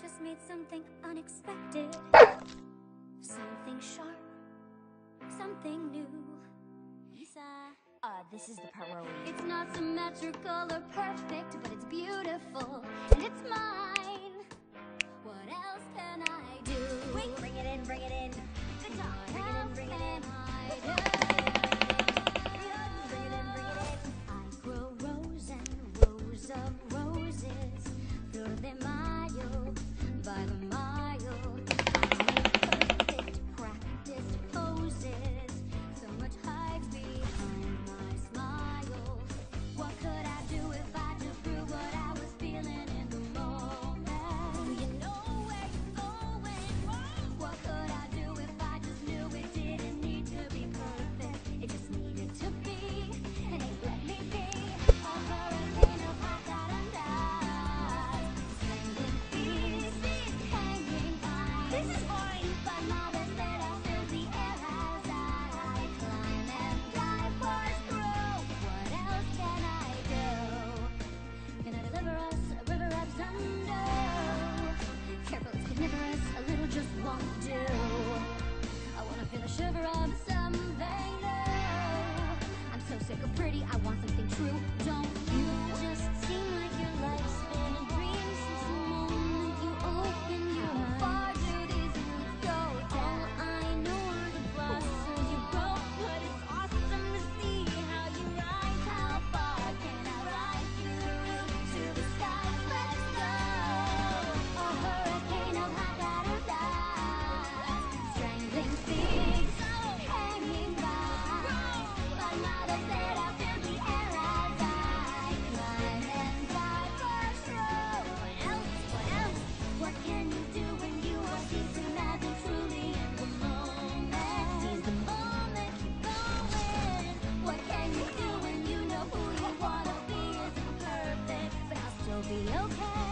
just made something unexpected. something sharp, something new. Lisa. Uh, this is the part where we... It's not symmetrical or perfect, but it's beautiful, and it's mine. By the carnivorous, a little just won't do. I wanna feel the shiver of a be okay.